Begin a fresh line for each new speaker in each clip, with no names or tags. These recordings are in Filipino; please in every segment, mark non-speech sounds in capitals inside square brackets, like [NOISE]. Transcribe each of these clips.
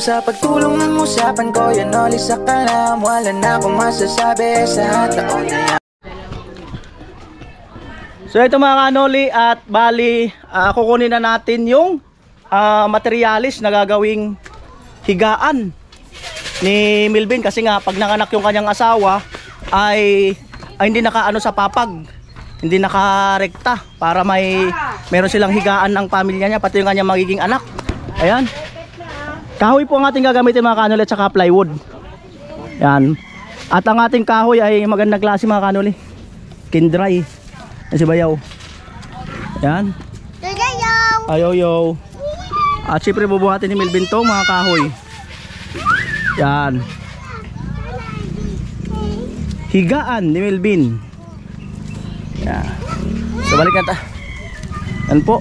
sa pagtulong ng usapan ko Yan oli sa kalam. Wala na akong masasabi sa taon na yan.
So ito mga kanoli at bali ah, kukunin na natin yung ah, materialis na gagawing higaan ni Milvin. Kasi nga pag nanganak yung kanyang asawa ay, ay hindi nakaano sa papag. Hindi nakarekta para may meron silang higaan ng pamilya niya pati yung kanyang magiging anak. Ayan kahoy po ang ating gagamitin mga kanoli at saka plywood yan at ang ating kahoy ay magandang klase mga kanoli kindry yan si Bayaw yan Ayaw yo. At syempre bubuhatin ni Melvin tong mga kahoy. Yan. Higaan ni Melvin. Yan. So balik na ta. Yan po.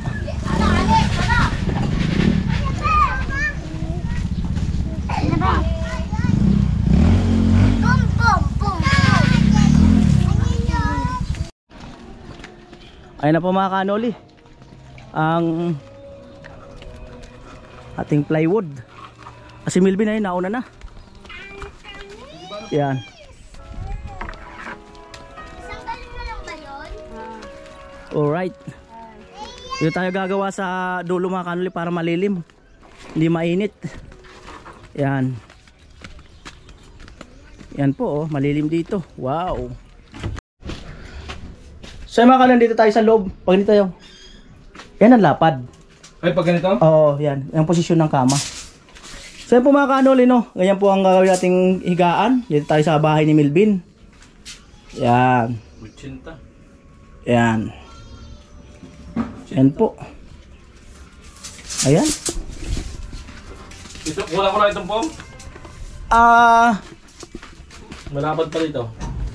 Ayun na po mga kanoli. Ang ating plywood. Ah, si Milvin ay nauna na. Yan. Alright. Dito tayo gagawa sa dulo mga kanuli para malilim. Hindi mainit. Yan. Yan po oh, malilim dito. Wow. So mga kanuli dito tayo sa loob. Pag dito tayo. Yan ang lapad.
Ay, pag ganito?
Oo, yan. Yung posisyon ng kama. So yan po mga kanoli, no? Ganyan po ang gagawin nating higaan. Dito tayo sa bahay ni Milvin. Yan.
80.
Yan. Yan po. Ayan.
Ito, wala ko na itong pom.
Ah,
Malapad pa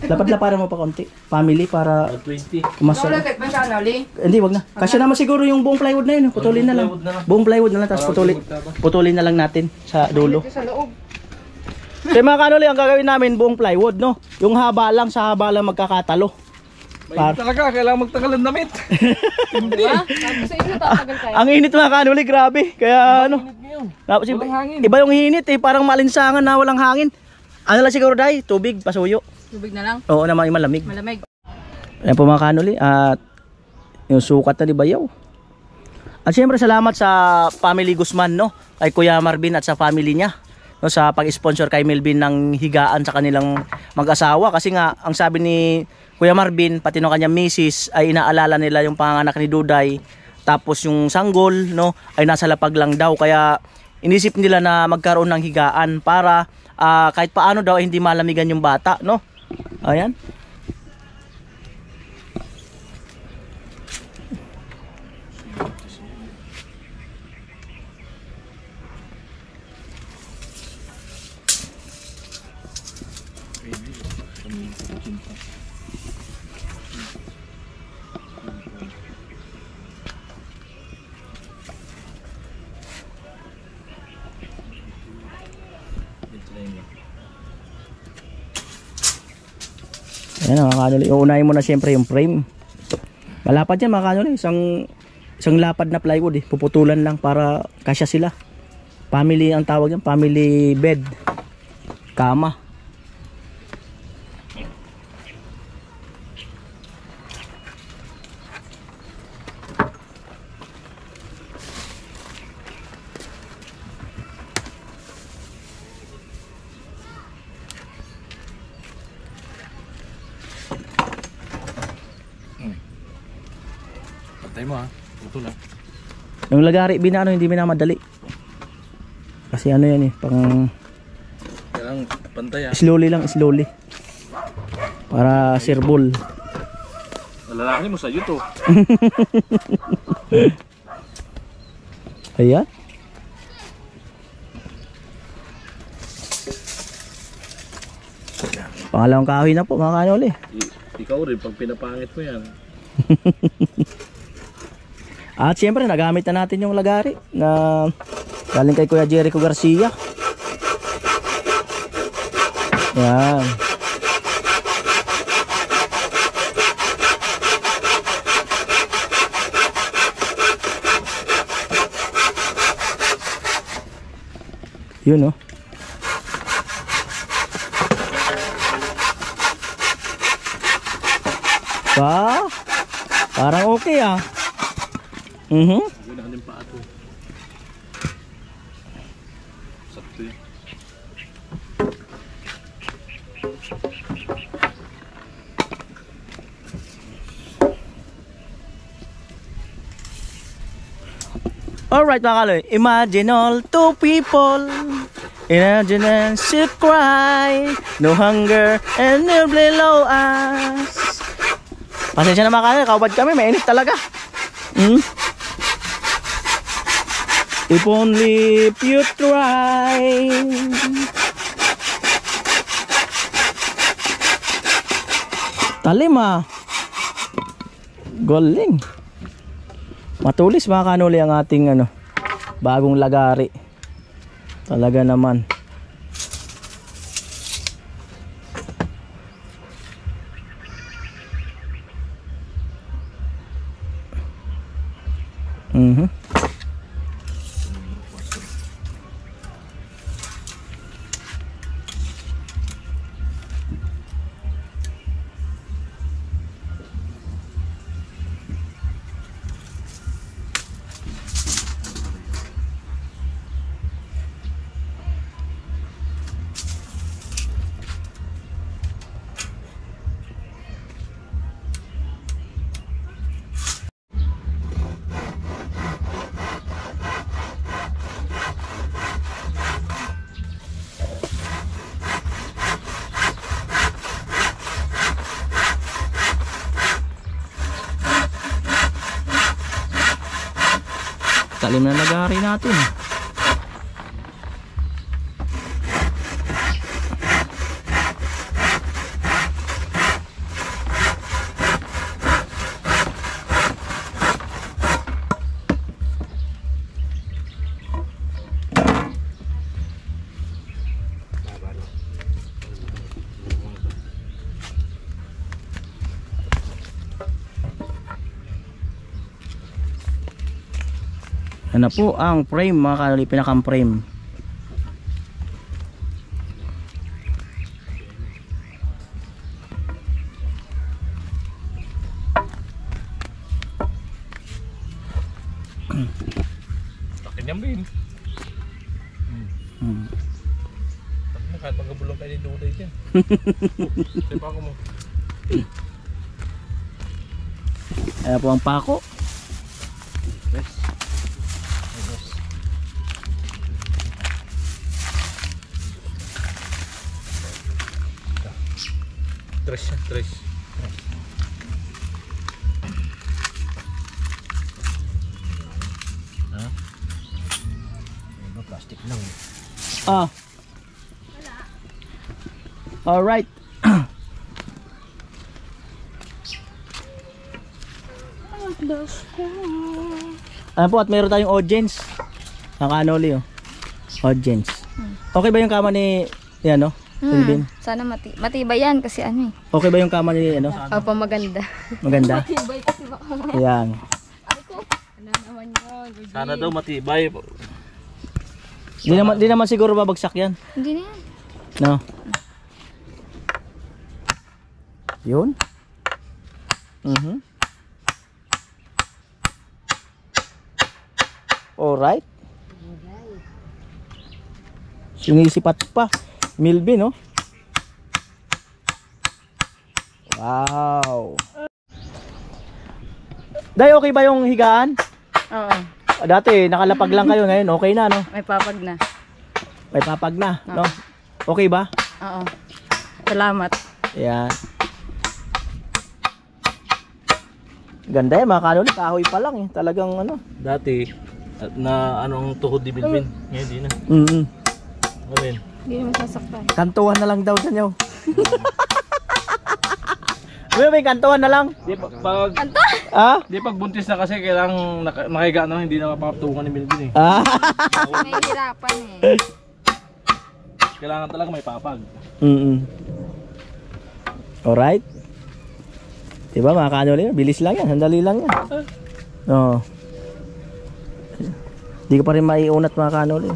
dito.
lapad-laparan mo pa konti. Family para
At 20.
mas
Tek pa sa Noli.
Hindi, wag na. Kasi naman siguro yung buong plywood na yun. Putulin na lang.
Buong plywood na lang.
Buong plywood na lang. Tapos putulin, putulin na lang natin sa dulo.
Sa loob.
Kaya mga kanoli, ang gagawin namin buong plywood, no? Yung haba lang, sa haba lang magkakatalo. Par-
talaga, kailangan magtagal ng damit. [LAUGHS]
Di ba? Sabi sa inyo tatagal kayo.
Ang init mga kanuli, grabe. Kaya ano, tapos iba,
hangin.
iba yung hinit eh, parang malinsangan na walang hangin. Ano lang siguro dahil, tubig, pasuyo.
Tubig na lang.
Oo naman, yung malamig.
Malamig.
Ayan po mga kanuli, at yung sukat na ni Bayaw. At siyempre salamat sa family Guzman, no? Kay Kuya Marvin at sa family niya. No, sa pag-sponsor kay Melvin ng higaan sa kanilang mag-asawa. Kasi nga, ang sabi ni Kuya Marvin, pati ng kanyang misis, ay inaalala nila yung panganak ni Duday. Tapos yung sanggol, no, ay nasa lapag lang daw. Kaya inisip nila na magkaroon ng higaan para ah, kahit paano daw ay hindi malamigan yung bata, no? Ayan. Ayan mga kanuli. Uunahin mo na siyempre yung frame. Malapad yan mga kanuli. Isang, isang lapad na plywood eh. Puputulan lang para kasya sila. Family ang tawag yan. Family bed. Kama.
Patay mo ha. Puto lang.
Yung lagari binano hindi minamadali. Kasi ano yan eh. Pang
Kailangan pantay ha.
slowly lang. Slowly. Para sirbol.
Lalaki mo sa to. [LAUGHS]
Ayan. Pangalawang kahoy na po mga kanuli.
I- ikaw rin, pag pinapangit mo yan. [LAUGHS]
At siyempre nagamit na natin yung lagari na galing kay Kuya Jericho Garcia. Yan. Yun oh. Pa? Parang okay ah. Mhm.
Gawin natin pa ato. Sakto yun.
Alright mga kaloy, imagine all two people Imagine and she cry No hunger and no below us Pasensya na mga kaloy, kaubad kami, mainit talaga hmm? If only if you try Talim ah Galing Matulis mga kanuli ang ating ano, bagong lagari. Talaga naman. Talim na lagari natin. Ano po ang frame mga kanuli, pinakang frame.
Takin yan, Bin.
Hmm.
Kahit magkabulong kayo ni Duday dyan. Sige [LAUGHS] pa ako mo.
Ayan po ang pako.
Tres yan, tres. Ha? Iba plastic lang.
Ah. Alright. [CLEARS THROAT] Ano po at meron tayong audience. Ang kanoli oh. Audience. Okay ba yung kama ni yan no? Silvin?
Sana mati matibay yan kasi ano eh.
Okay ba yung kama ni ano?
Opo, maganda.
Maganda.
Matibay kasi baka
Ayan.
Ano naman yun?
Sana daw matibay.
Di naman di naman siguro babagsak yan.
Hindi na yan.
No. Yun. Mhm. Alright. Sumisipat pa. Milby, no? Wow. Day, okay ba yung higaan?
Oo,
Dati, nakalapag lang kayo. Ngayon, okay na, no?
may papag na.
May papag na, no? Okay ba?
Oo. Salamat.
Ayan. Ganda eh, mga kanuli. Kahoy pa lang eh. Talagang ano.
Dati, at na ano ang tuhod ni Bilbin. Ngayon di na.
Mm -hmm.
Yun?
Hindi naman sasaktan.
Kantuhan na lang daw sa inyo. [LAUGHS] May may kantuhan na lang.
Di pag, pag,
Ah?
di pag buntis na kasi kailangang naka, nakahiga no, hindi na mapakatungan ni Bilbin eh.
Ah?
May hirapan eh.
Kailangan talaga may papag.
mm -mm. Alright. Diba mga kanuli? Bilis lang yan. Sandali lang yan. Oo. Hindi ka pa rin maiunat mga kanuli.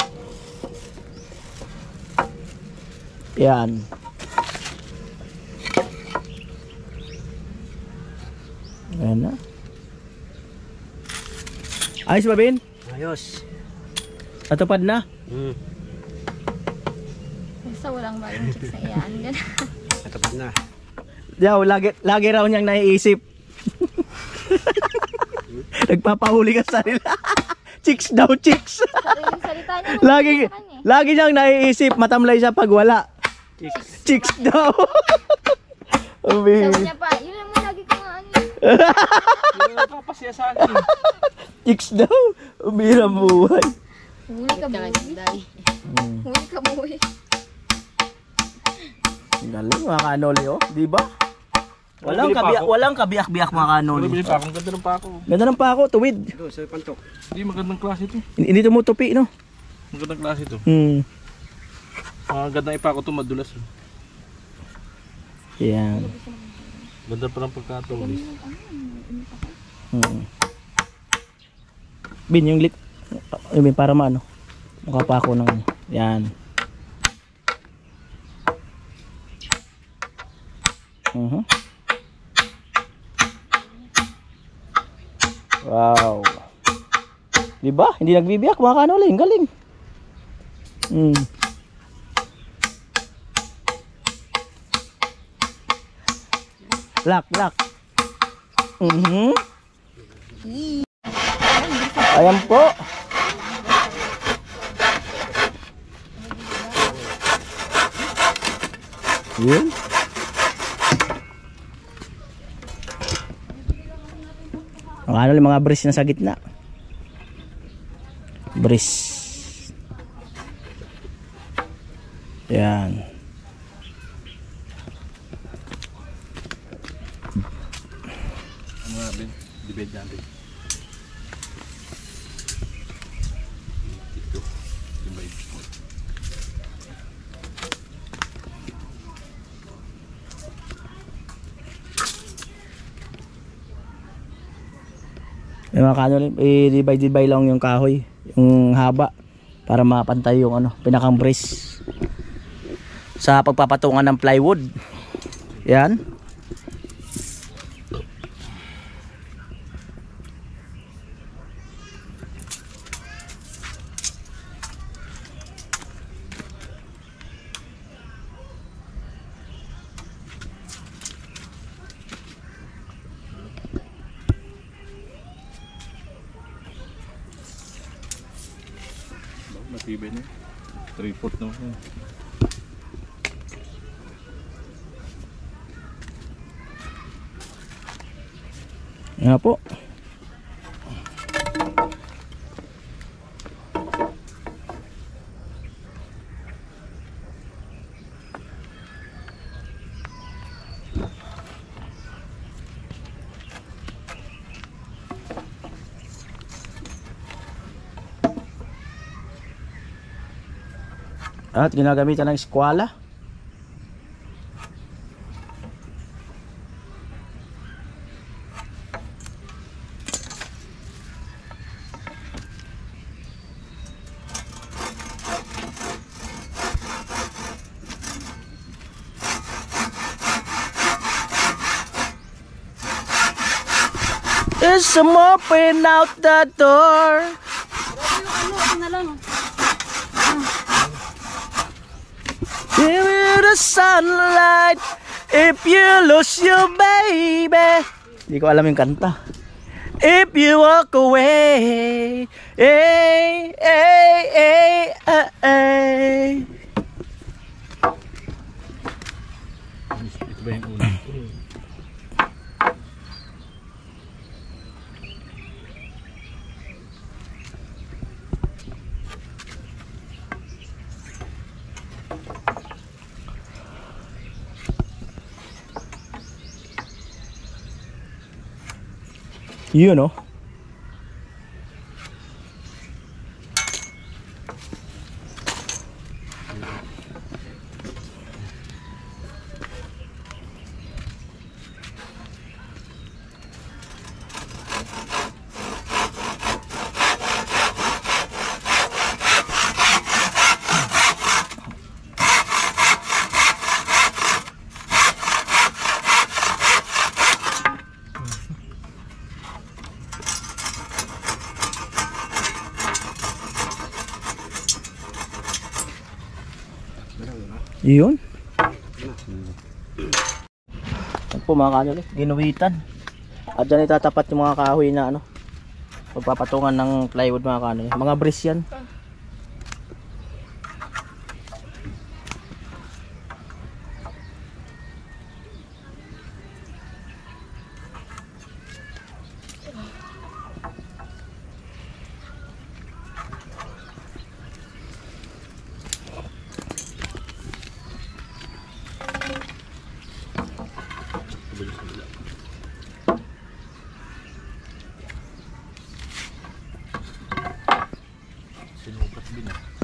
Yan. Ayan na. Ayos ba, Ben?
Ayos.
Natupad na?
Hmm.
Basta walang bagong chicks na iyaan. [LAUGHS]
Natapos na.
Yaw, lagi, lagi raw niyang naiisip. [LAUGHS] Nagpapahuli ka sa nila. [LAUGHS] chicks daw, chicks.
Sariling salita niya.
lagi, lagi niyang naiisip, matamlay siya pag wala. Chicks daw. [LAUGHS] Umi.
Sabi niya pa, yun naman lagi ko nga ano.
Hindi na papasya sa akin. [LAUGHS]
Chicks daw. Umiram buhay.
Huli ka buhay. Huli ka buhay.
Galing mga kanoli oh, di ba? Walang
Nabili pa
kabiyak,
ako.
walang kabiyak-biyak mga kanoli.
Nabili pa akong ganda ng pako.
Ganda ng pako, tuwid.
Doon sa pantok.
Hindi, magandang klase ito.
Hindi tumutupi, no?
Magandang klase ito.
Hmm.
Ang ganda ng ipako ito, madulas. eh.
Yan.
Ganda pa ng pagkatulis.
Hmm. Bin, yung lit. I mean, para maano. Mukha pa ako ng, yan. Mhm. Wow. Di ba? Hindi nagbibiyak mga kanoli. Ang galing. Hmm. Lock, lock. Mhm. Ayan po. Yun. Ang ano yung mga bris na sa gitna. Bris. Yan.
Ben? Debate natin. Ito. Divide.
Yung mga kanol, i-divide-divide lang yung kahoy, yung haba para mapantay yung ano, pinakang brace sa pagpapatungan ng plywood. Yan.
Matibay na. 3 foot na. ako.
Yan po. At ginagamitan ng eskwala. Is some open out the door. Give me the sunlight if you lose your baby. Hindi ko alam yung kanta. If you walk away, eh, eh, eh, eh, eh.
Ito ba yung una?
Yun oh. Yun. Yan po mga kanyo, ginuwitan. At dyan itatapat yung mga kahoy na ano, pagpapatungan ng plywood mga kanyo. Mga bris yan.
Sinukat din ah.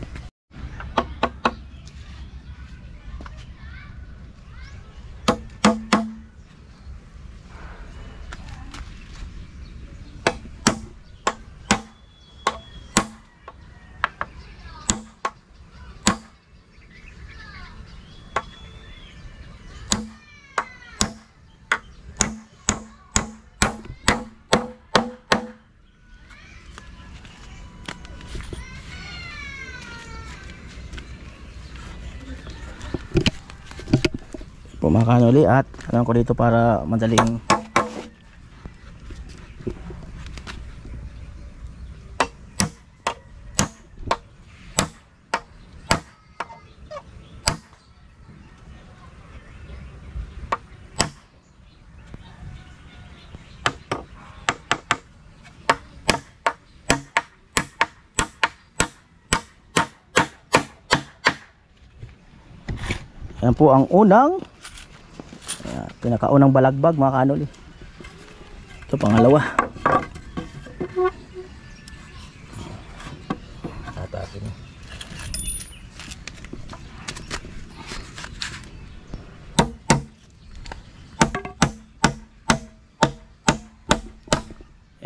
Pumakan uli at alam ko dito para madaling Yan po ang unang pinakaunang balagbag mga kanoli. Ito pangalawa.
Tatakin.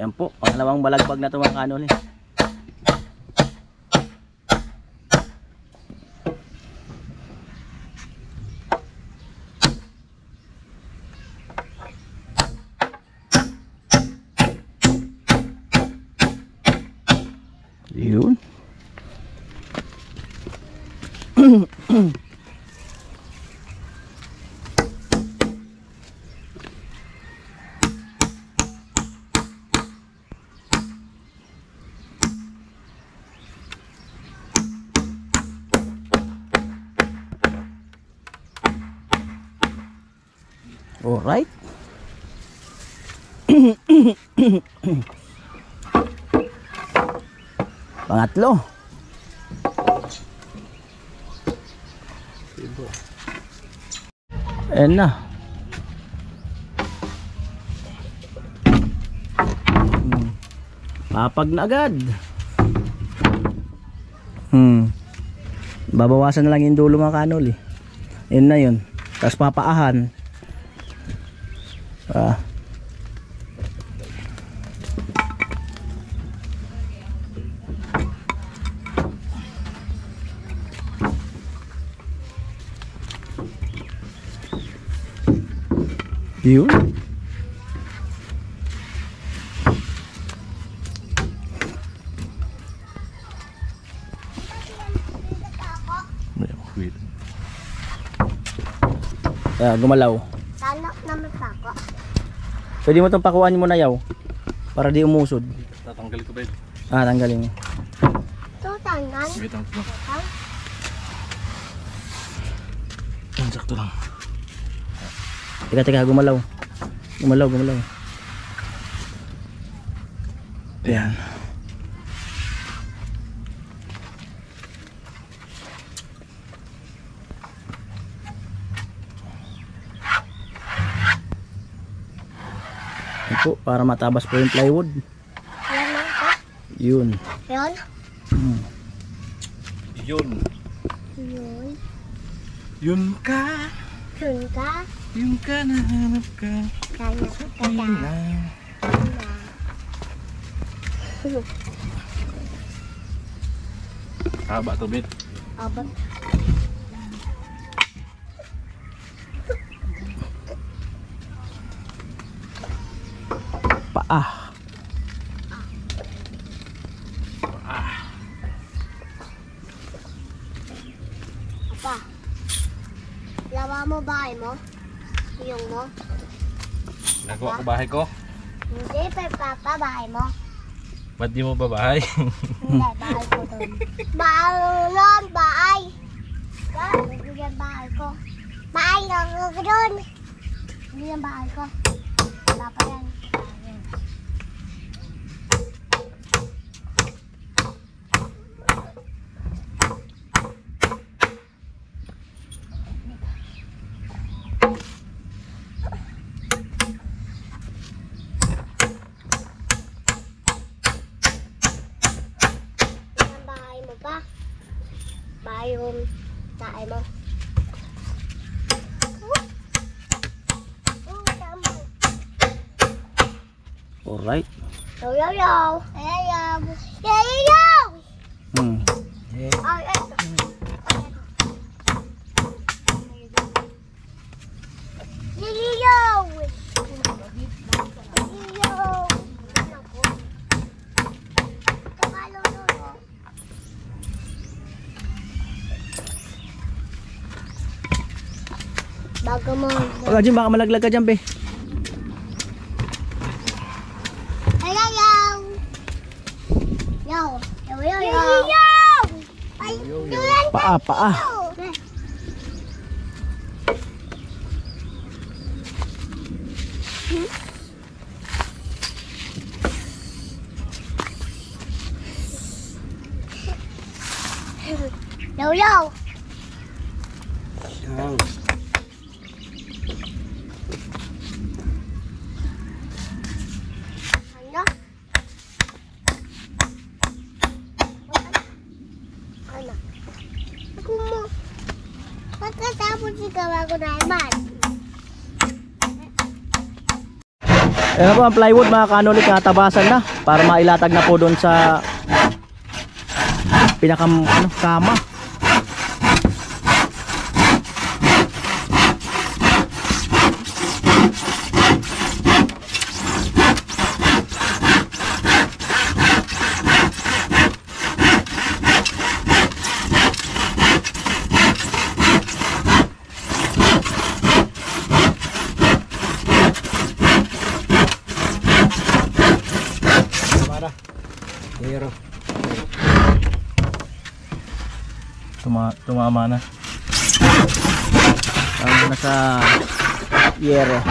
Yan po, pangalawang balagbag na ito mga kanoli. Yun. [CLEARS THROAT] [CLEARS THROAT] Papag na agad. Hmm. Babawasan na lang yung dulo mga kanol eh. Yun na yun. Tapos papaahan. Ah. Yun. Ah, gumalaw.
Tanok naman pa ako.
Pwede mo itong pakuhaan mo na yaw. Para di umusod.
Tatanggal ko ba yun?
Ah, tanggalin mo.
Ito, tangan.
Wait lang.
Yan, sakto lang. Teka, teka, gumalaw. Gumalaw, gumalaw. Yan. Yan po, para matabas po yung plywood.
Yan lang po.
Yun.
Yan.
Yun.
Yun.
Yun ka.
Yun ka.
Yun ka nahanap ka.
Kaya ko
Yun
ka.
lang. [LAUGHS] Haba to, mate.
Abot.
Paa.
Apa.
mo bahay mo? Yung mo?
Nagawa ko bahay ko.
Hindi, pero papa, bahay mo.
Ba't di mo ba bahay?
Hindi, bahay ko doon. Bahay doon, bahay. Hindi bahay ko. Bahay lang doon. Hindi bahay ko. Bahay yung tae mo. Oh, tama.
Alright.
Yo, yo, yo. Hey, yo. Yo, yo, yo.
Hmm.
Ay, ay. Yo, yo, yo. Yo, yo. Tabalo, lolo. Bago mo.
Pag Jim, baka malaglag ka dyan, be.
Hello, yo. Yo. Yo, yo, yo. Yo, Ay, dulan
Paa, paa.
ko. Yo, yo.
Yan.
Ano? Ano? Ako mo. Pagkatapos ikaw ako na naman.
Ayan po ang plywood mga kanolik natabasan na para mailatag na po doon sa pinakam ano, kama.
Para. Hero.
Tuma tumama na. Ang nasa yero.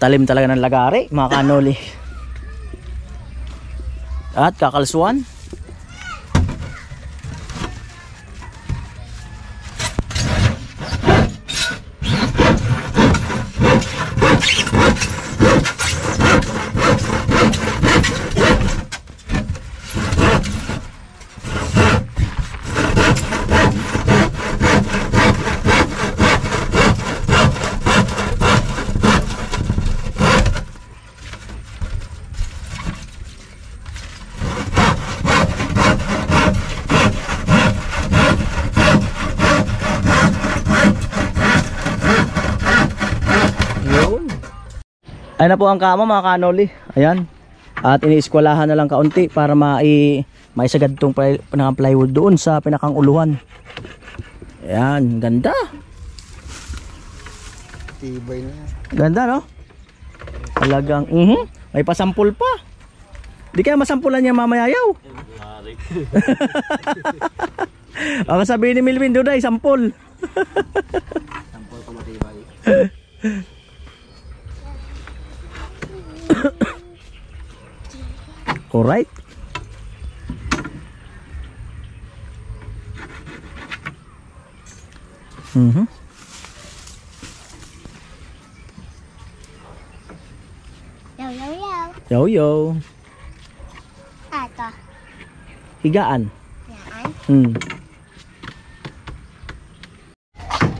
Talim talaga ng lagari, mga kanoli. [LAUGHS] At kakalsuan. Yun. Ayan na po ang kama mga kanoli. Ayan. At iniiskwalahan na lang kaunti para mai maisagad tong ply, plywood doon sa pinakang uluhan. Ayan, ganda.
Tibay na.
Ganda no? Talagang, mhm. May pasampul pa. Di kaya masampulan niya mamayayaw. [LAUGHS] Ako sabihin ni Milvin doon ay sampul.
Sampol ko matibay. [LAUGHS] [COUGHS]
Alright. Mhm.
Yo, yo, yo.
Yo yo.
Ato.
Higaan.
Yan.
Hmm.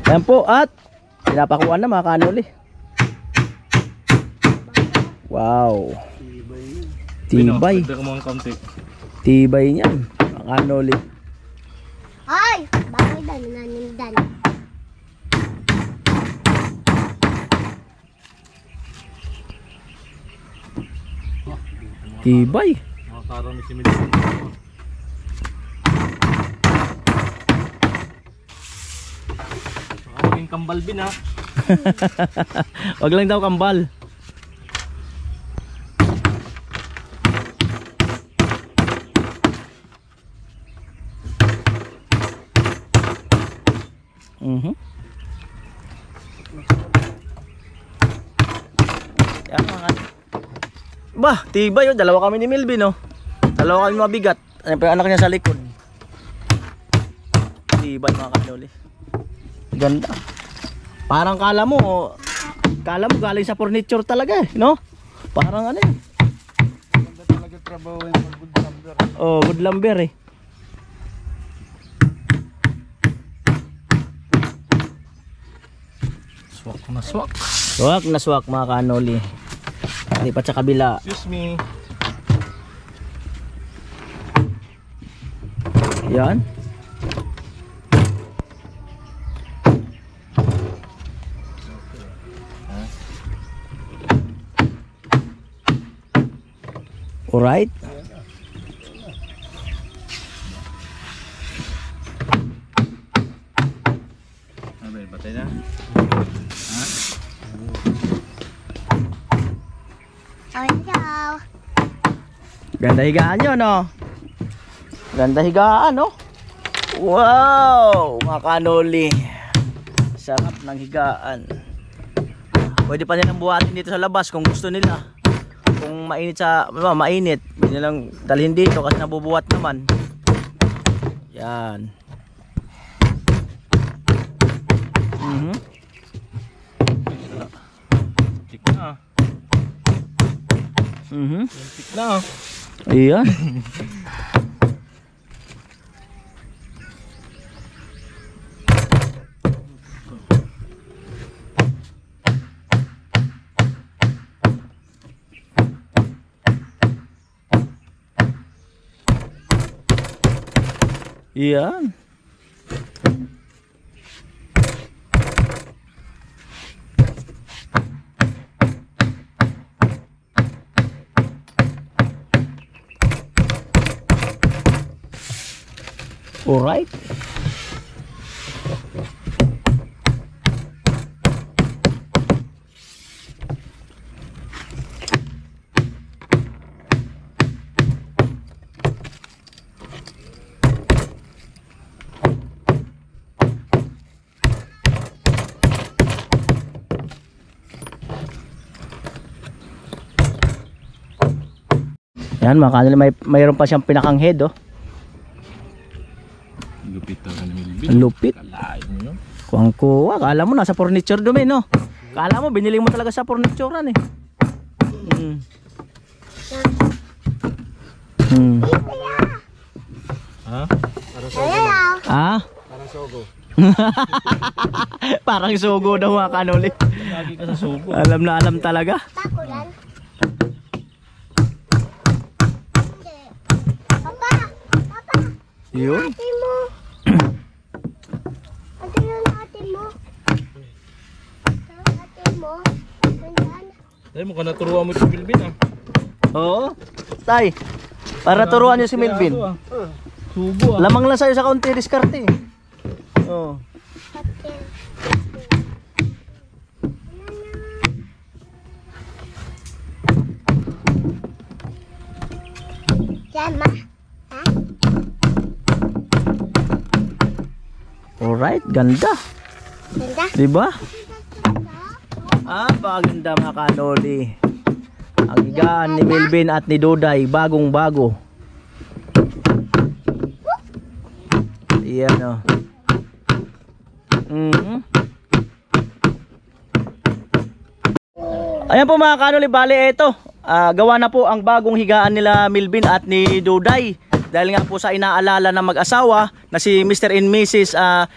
Ayan po at pinapakuan na mga kanuli. Wow. Tibay.
Tibay.
Tibay niyan. Ang anoli.
Ay! Bakit dami na nindan?
Tibay.
Makarami si Milton. Aking kambal bin ha. [LAUGHS]
Wag lang daw kambal. Bah, tibay oh. Dalawa kami ni Melvin oh. Dalawa kami mabigat. Ano pa yung anak niya sa likod. Tibay mga kanoli. Ganda. Parang kala mo, kala mo galing sa furniture talaga eh, no? Parang ano eh.
Ganda talaga trabaho yung pag-good number.
Oh, good lumber eh.
Swak na swak.
Swak na swak mga kanoli. Lipat sa kabila.
Excuse me.
Yan. Alright. Ganda higaan nyo, no? Ganda higaan, no? Wow! Mga kanoli. Sarap ng higaan. Pwede pa nilang buhatin dito sa labas kung gusto nila. Kung mainit sa, ma, mainit, pwede nilang dalhin dito kasi nabubuhat naman. Yan. Mhm.
Tik na.
Mhm.
Tik na.
Ayan. Yan. Alright. Yan mga kanila may mayroon pa siyang pinakang head oh.
Lupit talaga ni Milvin.
Ang lupit. Kuwang kuwa, kala mo nasa furniture dumi, no? Kala mo, binili mo talaga sa furniturean eh. Hmm. Hmm.
Ha?
Hello.
Ah?
Parang sogo.
Parang sugo daw mga kanuli. Alam na alam talaga.
Takulan. Papa. Papa.
Yun.
Ate mo. Ate yung ate mo. Ate mo.
Mo ka naturuan mo si Milvin ah.
Oo. Tay, para turuan niyo si Melvin.
Ah. Sugo ah.
Lamang lang sa'yo sa kaunti diskarte. Oo.
Ate. Yan, ma. Ha?
Alright, ganda.
Ganda.
Diba? Ah, paganda mga kanoli. Ang ni Melvin at ni Duday, bagong bago. Yan o. Mhm. Ayan po mga kanoli, bali ito. Ah, gawa na po ang bagong higaan nila Melvin at ni Duday. Dahil nga po sa inaalala ng mag-asawa na si Mr. and Mrs. ah,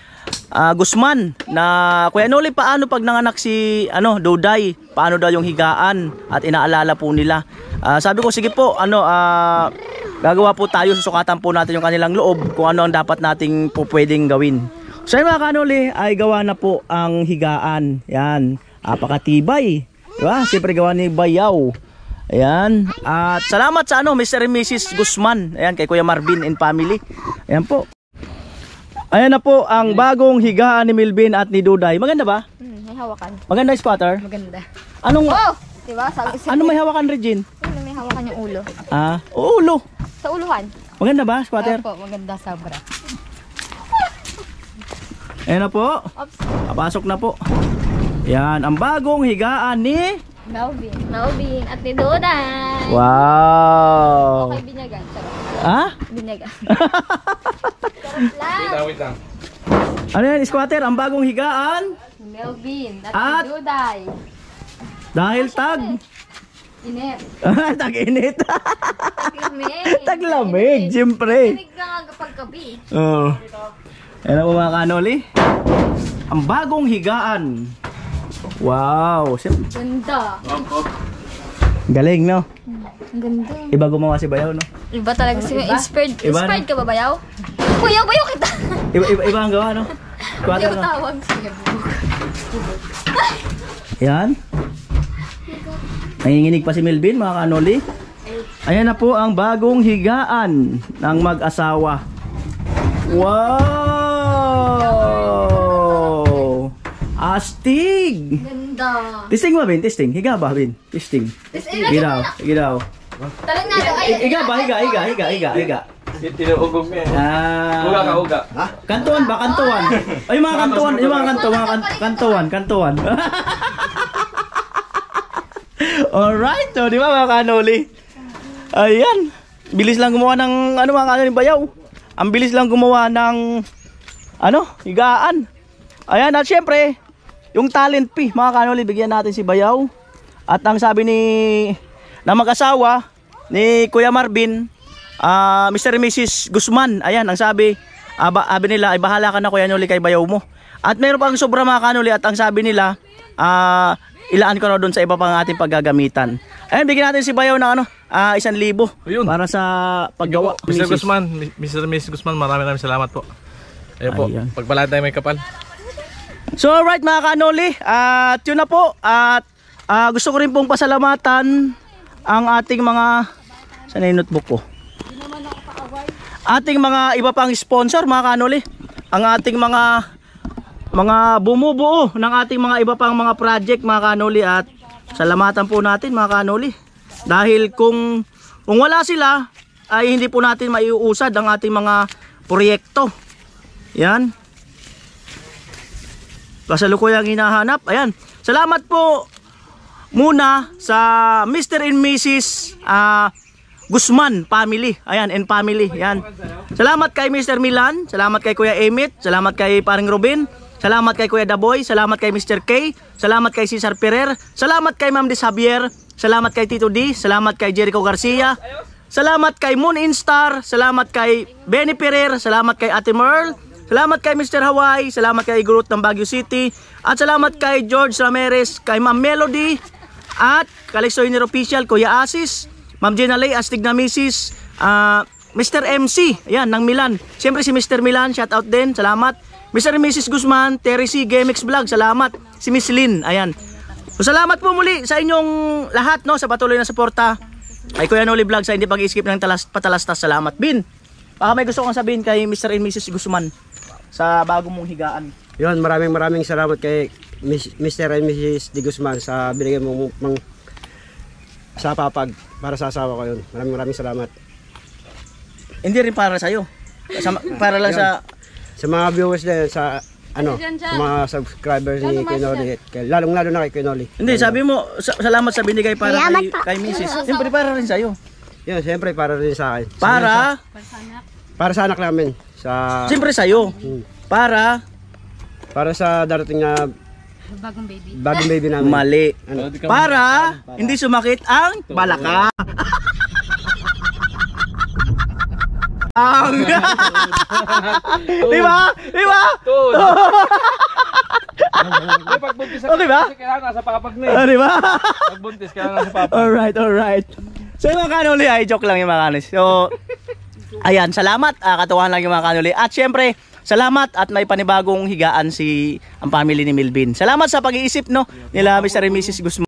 ah, Guzman na Kuya Noli paano pag nanganak si ano Duday paano daw yung higaan at inaalala po nila Ah, sabi ko sige po ano ah, gagawa po tayo susukatan po natin yung kanilang loob kung ano ang dapat nating po pwedeng gawin so yun mga kanoli ay gawa na po ang higaan yan apakatibay diba siyempre gawa ni Bayaw Ayan. At salamat sa ano, Mr. and Mrs. Guzman. Ayan, kay Kuya Marvin and family. Ayan po. Ayan na po ang bagong higaan ni Milvin at ni Duday. Maganda ba?
Hmm, may hawakan.
Maganda squatter?
Maganda.
Anong
Oh! Diba? Sabi sa
ano may hawakan Regine?
Ano, may hawakan yung ulo.
Ah, ulo.
Sa uluhan.
Maganda ba squatter?
Opo, maganda sobra. [LAUGHS]
Ayan na po.
Ops.
Papasok na po. Yan, ang bagong higaan ni
Melvin. Melvin at ni Duday.
Wow.
Okay, binyagan. Sarap.
Ah?
Sarap lang. [LAUGHS]
Wait lang, wait lang.
Ano yan, squatter? Ang bagong higaan
Melvin at,
At-
Duday.
dahil tag
Inep. [LAUGHS]
tag-init.
Taglamig. [LAUGHS]
Taglamig, siyempre.
Tinig na nga kapag gabi.
Oo. Yan ang mga kanoli. Ang bagong higaan. Wow.
Ganda.
Galing, no?
Ang ganda.
Iba gumawa si Bayaw, no?
Iba talaga si Inspired,
Iba,
inspired ka ba, Bayaw? Kuya, bayaw kita!
Iba, iba, iba ang gawa, no? Squatter,
Yung
no?
tawag siya. [LAUGHS]
Yan. Nanginginig pa si Melvin, mga kanoli. Ayan na po ang bagong higaan ng mag-asawa. Wow! Astig!
Ganda.
Testing ba, Bin? Testing. Higa ba, Bin? Testing. Higa daw. Higa daw.
Talang na daw. Ay,
Higa ba? Higa, higa, higa, higa, higa.
Tinuugog yan.
Ah.
Uga ka, uga.
Kantuan ba? Kantuan. Ay, mga kantuan. Yung mga kantuan. Mga kan- kantuan. Kantuan. [LAUGHS] Alright. So, di ba mga kanoli? Ayan. Bilis lang gumawa ng ano mga kanoli bayaw. Ang bilis lang gumawa ng ano, higaan. Ayan. At syempre, yung talent P, mga kanoli, bigyan natin si bayaw. At ang sabi ni na mag-asawa ni Kuya Marvin, ah Mr. and Mrs. Guzman, ayan, ang sabi, ah, ba- sabi nila, ay bahala ka na Kuya Noli kay bayaw mo. At mayroon pang sobra mga kanoli at ang sabi nila, ah ilaan ko na doon sa iba pang ating paggagamitan. Ayan, bigyan natin si bayaw ng ano, ah isang libo
Ayun.
para sa paggawa.
Mr.
Mrs.
Guzman, Mr. and Mrs. Guzman, maraming maraming salamat po. Ayun po,
Ayan.
pagpalahan tayo may kapal.
So alright mga kanoli, at yun na po at ah, gusto ko rin pong pasalamatan ang ating mga saan na notebook ko? Ating mga iba pang sponsor mga kanoli. Ang ating mga mga bumubuo ng ating mga iba pang mga project mga kanoli at salamatan po natin mga kanoli. Dahil kung kung wala sila ay hindi po natin maiuusad ang ating mga proyekto. Yan kasalukuyang hinahanap. Ayan. Salamat po muna sa Mr. and Mrs. ah, Guzman family. Ayan, and family. Ayan. Salamat kay Mr. Milan. Salamat kay Kuya Emit. Salamat kay Paring Robin. Salamat kay Kuya Daboy. Salamat kay Mr. K. Salamat kay Cesar Ferrer. Salamat kay Ma'am Javier. Salamat kay Tito D. Salamat kay Jericho Garcia. Salamat kay Moon Instar. Salamat kay Benny Ferrer. Salamat kay Ate Merle. Salamat kay Mr. Hawaii. Salamat kay Gurut ng Baguio City. At salamat kay George Ramirez, kay Ma'am Melody, at Kalexoy ni Official, Kuya Asis, Ma'am Gina Lay, Astig na Mrs. ah, Mr. MC, ayan, ng Milan. Siyempre si Mr. Milan, shout out din, salamat. Mr. and Mrs. Guzman, Terry C. GameX Vlog, salamat. Si Miss Lynn, ayan. So, salamat po muli sa inyong lahat no sa patuloy na suporta kay Kuya Noli Vlog sa hindi pag-skip ng talas, patalastas. Salamat. Bin, baka may gusto kong sabihin kay Mr. and Mrs. Guzman sa bagong mong higaan.
Yun, maraming maraming salamat kay Miss- Mr. and Mrs. Di Guzman sa binigay mong mang, sa papag para sa asawa ko yun. Maraming maraming salamat.
Hindi rin para sa iyo. [LAUGHS] para lang sa
Sa mga viewers din, sa ano, sa mga subscribers ni Kinoli. Lalong lalo na kay Kinoli.
Hindi, sabi mo sa- salamat sa binigay para kay, kay Mrs. Siyempre para rin sa iyo.
Yun, siyempre para rin sa akin.
Para
Para sa anak namin. Sa,
siyempre sa iyo. Para
para sa darating na
Bagong baby.
bagong baby namin.
mali.
Ano?
Para hindi sumakit ang balaka. [LAUGHS] Ang Di ba? Di ba? [LAUGHS]
Pagbuntis
Oh, di ba?
Kasi kailangan nasa papag na eh.
Ah, di ba?
Pagbuntis, kailangan nasa papag. [LAUGHS]
alright, alright. So yung mga kanuli ay joke lang yung mga kanuli. So, ayan, salamat. Ah, katuwahan lang yung mga kanuli. At syempre, salamat at may panibagong higaan si ang family ni Milvin. Salamat sa pag-iisip no nila Mr. and Mrs. Guzman.